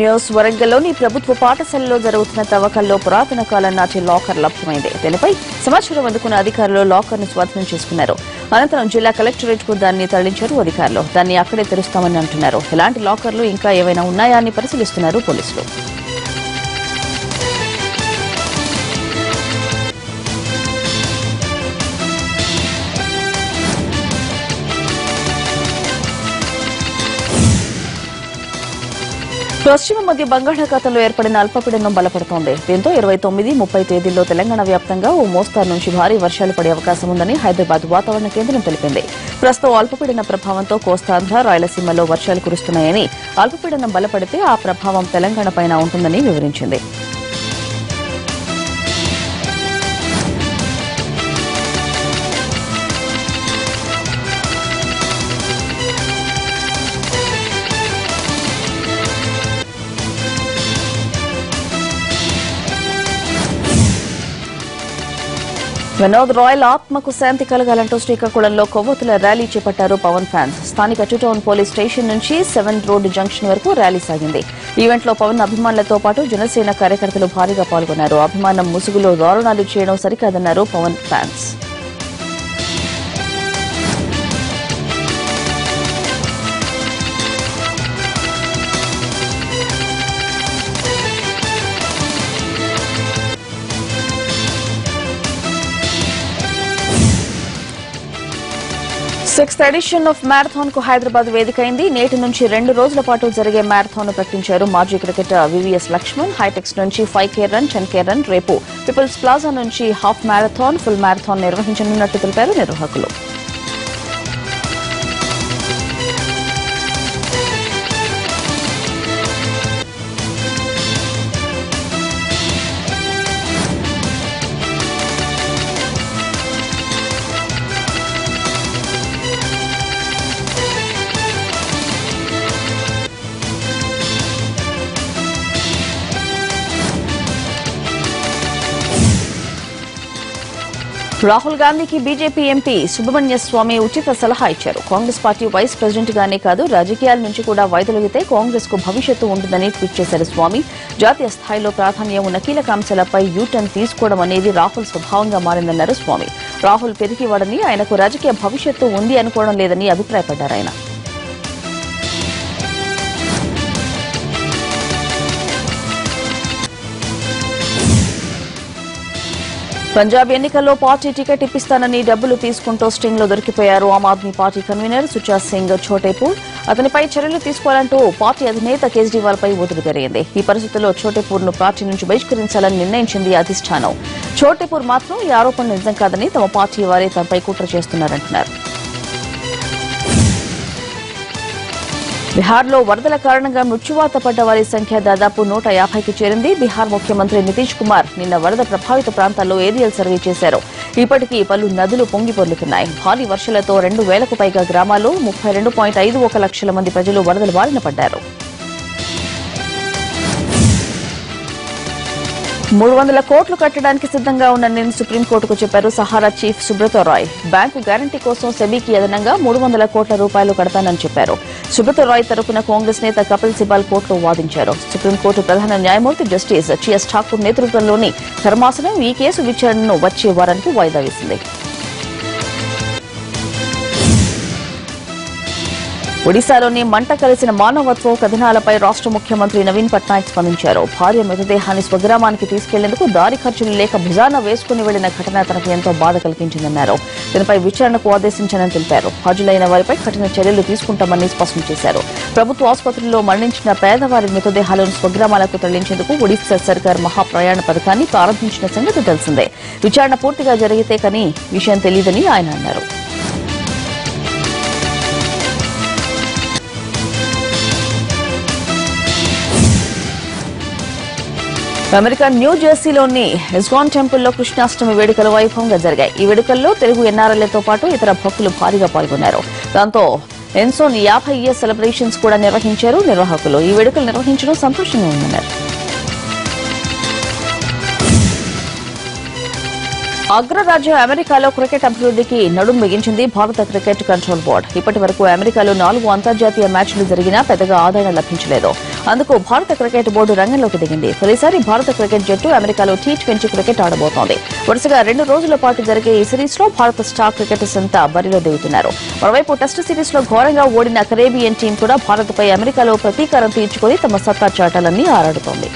News వరంగల్లోని ప్రభుత్వ పాఠశాలలో జరుగుతున్న తవ్వకాల్లో పురాతన కాలం నాటి లాకర్ లభ్యమైంది దీనిపై సమాచారం అందుకున్న అధికారులు లాకర్ను స్వాధీనం చేసుకున్నారు. అనంతరం జిల్లా కలెక్టరేట్కు దాన్ని తరలించారు అధికారులు. దాన్ని అక్కడే తెరుస్తామని అంటున్నారు. ఇలాంటి లాకర్లు ఇంకా ఏవైనా ఉన్నాయా అని పరిశీలిస్తున్నారు పోలీసులు. పశ్చిమ మధ్య బంగాళాఖాతంలో ఏర్పడిన అల్పపీడనం బలపడుతోంది. దీంతో ఇరవై తొమ్మిది ముప్పై తేదీల్లో తెలంగాణ వ్యాప్తంగా ఓ మోస్తారు నుంచి భారీ వర్షాలు పడే అవకాశం ఉందని హైదరాబాద్ వాతావరణ కేంద్రం తెలిపింది. ప్రస్తుతం అల్పపీడన ప్రభావంతో కోస్తాంధ్ర రాయలసీమలో వర్షాలు కురుస్తున్నాయని అల్పపీడనం బలపడితే ఆ ప్రభావం తెలంగాణపైన ఉంటుందని వివరించింది. వినోద్ రాయల్ ఆత్మకు శాంతి కలగాలంటూ శ్రీకాకుళంలో కొవ్వొత్తుల ర్యాలీ చేపట్టారు పవన్ ఫ్యాన్స్. స్థానిక టౌన్ పోలీస్ స్టేషన్ నుంచి సెవెన్ రోడ్ జంక్షన్ వరకు ర్యాలీ సాగింది. ఈవెంట్లో పవన్ అభిమానులతో పాటు జనసేన కార్యకర్తలు భారీగా పాల్గొన్నారు. అభిమానం ముసుగులో దారుణాలు చేయడం సరికాదన్నారు Pavan fans. Sixth edition of మ్యారథాన్కు Hyderabad వేదికైంది. నేటి నుంచి రెండు రోజుల పాటు జరిగే మ్యారథాన్ ప్రకటించారు మాజీ క్రికెటర్ వివిఎస్ లక్ష్మణ్. హైటెక్స్ నుంచి five K run ten K run రేపు పీపుల్స్ ప్లాజా నుంచి హాఫ్ మ్యారథాన్ ఫుల్ మ్యారథాన్ నిర్వహించనున్నట్టు తెలిపారు నిర్వాహకులు. రాహుల్ గాంధీకి బీజేపీ ఎంపీ సుబ్రహ్మణ్య స్వామి ఉచిత సలహా ఇచ్చారు. కాంగ్రెస్ పార్టీ వైస్ ప్రెసిడెంట్ గానే కాదు రాజకీయాల నుంచి కూడా వైదొలిగితే కాంగ్రెస్కు భవిష్యత్తు ఉంటుందని ట్వీట్ చేశారు స్వామి. జాతీయ స్థాయిలో ప్రాధాన్యం ఉన్న కీలక అంశాలపై యూటర్న్ తీసుకోవడం అనేది రాహుల్ స్వభావంగా మారిందన్నారు స్వామి. రాహుల్ పెరిగివాడని ఆయనకు రాజకీయ భవిష్యత్తు ఉంది అనుకోవడం లేదని అభిప్రాయపడ్డారు ఆయన. పంజాబ్ ఎన్నికల్లో పార్టీ టికెట్ ఇప్పిస్తానని డబ్బులు తీసుకుంటూ స్టింగ్లో దొరికిపోయారు ఆమ్ ఆద్మీ పార్టీ కన్వీనర్ సుచాత్ సింగ్ ఛోటేపూర్ అతనిపై చర్యలు తీసుకోవాలంటూ పార్టీ అధినేత కేజ్రీవాల్ పై ఒత్తిడి పెరిగింది. ఈ పరిస్థితుల్లో ఛోటేపూర్ను పార్టీ నుంచి బహిష్కరించాలని నిర్ణయించింది అధిష్టానం. ఛోటేపూర్ మాత్రం ఈ ఆరోపణ నిజం కాదని తమ పార్టీ వారే తనపై కుట్ర చేస్తున్నారంటున్నారు. బీహార్లో వరదల కారణంగా మృత్యువాత పడ్డ వారి సంఖ్య దాదాపు నూట యాభైకి చేరింది. బీహార్ ముఖ్యమంత్రి నితీష్ కుమార్ నిన్న వరద ప్రభావిత ప్రాంతాల్లో ఏరియల్ సర్వే చేశారు. ఇప్పటికీ పలు నదులు పొంగి పొర్లుతున్నాయి. భారీ వర్షాలతో రెండు వేలకు పైగా గ్రామాలు ముప్పై రెండు పాయింట్ ఐదు ఒక లక్షల మంది ప్రజలు వరదల బారిన పడ్డారు. మూడు వందల కోట్లు కట్టడానికి సిద్ధంగా ఉన్నానని సుప్రీంకోర్టుకు చెప్పారు Sahara chief Subrata Roy. Bank guarantee కోసం సెబీకి అదనంగా మూడు వందల కోట్ల రూపాయలు కడతానని చెప్పారు. సుబ్రత రాయ్ తరపున కాంగ్రెస్ నేత కపిల్ సిబాల్ కోర్టులో వాదించారు. సుప్రీంకోర్టు ప్రధాన న్యాయమూర్తి జస్టిస్ టిఎస్ ఠాకూర్ నేతృత్వంలోని ధర్మాసనం ఈ కేసు విచారణను వచ్చే వారానికి వాయిదా వేసింది. ఒడిశాలోని మంట కలిసిన మానవత్వం కథనాలపై రాష్ట్ర ముఖ్యమంత్రి నవీన్ పట్నాయక్ స్పందించారు. భార్య మృతదేహాన్ని స్వగ్రామానికి తీసుకెళ్ళేందుకు దారి ఖర్చులు లేక భుజాన వేసుకుని వెళ్ళిన ఘటన తనకు ఎంతో బాధ కలిగించిందన్నారు. దీనిపై విచారణకు ఆదేశించానని తెలిపారు. హాజులైన వారిపై కఠిన చర్యలు తీసుకుంటామని స్పష్టం చేశారు. ప్రభుత్వ ఆసుపత్రుల్లో మరణించిన పేదవారి మృతదేహాలను స్వగ్రామాలకు తరలించేందుకు ఒడిశా సర్కార్ మహాప్రయాణ పథకాన్ని ప్రారంభించిన సంగతి తెలిసిందే. విచారణ పూర్తిగా జరిగితే కానీ విషయం తెలియదని ఆయన అన్నారు. అమెరికా న్యూ జెర్సీలోని ఇస్కాన్ టెంపుల్లో కృష్ణాష్టమి వేడుకలు వైభవంగా జరిగాయి. ఈ వేడుకల్లో తెలుగు ఎన్ఆర్ఎల్ఏతో పాటు ఇతర భక్తులు భారీగా పాల్గొన్నారు. దాంతో ఎన్సోన్ యాభై ఇయర్ సెలబ్రేషన్స్ కూడా నిర్వహించారు నిర్వాహకులు. ఈ వేడుకలు నిర్వహించడం సంతోషంగా ఉందన్నారు. అగ్రరాజ్యం అమెరికాలో క్రికెట్ అభివృద్ధికి నడుం బిగించింది భారత క్రికెట్ కంట్రోల్ బోర్డు. ఇప్పటి వరకు అమెరికాలో నాలుగు అంతర్జాతీయ మ్యాచ్లు జరిగినా పెద్దగా ఆదాయం లభించలేదు. అందుకు భారత క్రికెట్ బోర్డు రంగంలోకి దిగింది. తొలిసారి భారత క్రికెట్ జట్టు అమెరికాలో టీ ట్వంటీ క్రికెట్ ఆడబోతోంది. వరుసగా రెండు రోజుల పాటు జరిగే ఈ సిరీస్లో భారత స్టార్ క్రికెటర్స్ అంతా బరిలో దిగుతున్నారు. మరోవైపు టెస్ట్ సిరీస్లో ఘోరంగా ఓడిన కరేబియన్ టీం కూడా భారత్పై అమెరికాలో ప్రతీకారం తీర్చుకొని తమ సత్తా చాటాలన్నీ ఆరాడుతోంది.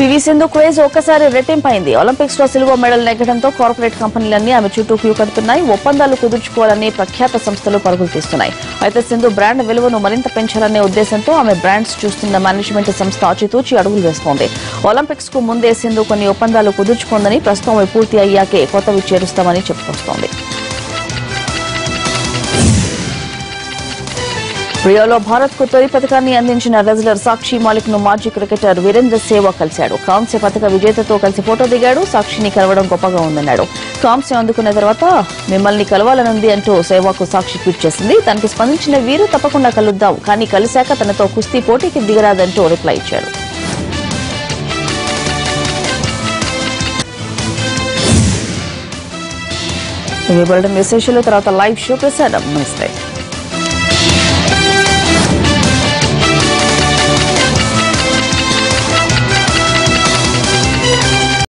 పివి సింధు క్రేజ్ ఒక్కసారి రెట్టింపైంది. ఒలింపిక్స్లో సిల్వర్ మెడల్ నెగ్గడంతో కార్పొరేట్ కంపెనీలన్నీ ఆమె చుట్టూ క్యూ కడుతున్నాయి. ఒప్పందాలు కుదుర్చుకోవాలని ప్రఖ్యాత సంస్థలు పరుగులు తీస్తున్నాయి. అయితే సింధు బ్రాండ్ విలువను మరింత పెంచాలనే ఉద్దేశంతో ఆమె బ్రాండ్స్ చూస్తున్న మేనేజ్మెంట్ సంస్థ ఆచితూచి అడుగులు వేస్తోంది. ఒలింపిక్స్కు ముందే సింధు కొన్ని ఒప్పందాలు కుదుర్చుకుందని ప్రస్తుతం పూర్తి అయ్యాకే కొత్తవి చేరుస్తామని చెప్పుకొస్తోంది. రియోలో భారత్కు తొలి పథకాన్ని అందించిన రెజ్లర్ సాక్షి మాలిక్ను మాజీ క్రికెటర్ వీరేంద్ర సేవా కలిశాడు. కాంస్య పథక విజేతతో కలిసి ఫోటో దిగాడు. సాక్షిని కలవడం గొప్పగా ఉందన్నాడు. కాంస్య అందుకున్న తర్వాత మిమ్మల్ని కలవాలనుంది అంటూ సేవాకు సాక్షి ట్వీట్ చేసింది. తనకి స్పందించిన వీరు తప్పకుండా కలుద్దాం. కానీ కలిశాక తనతో కుస్తీ పోటీకి దిగరాదంటూ రిప్లై ఇచ్చాడు. ఇవి బులెటిన్ విశేషాలు. తర్వాత లైవ్ షో ప్రసారం. నమస్తే.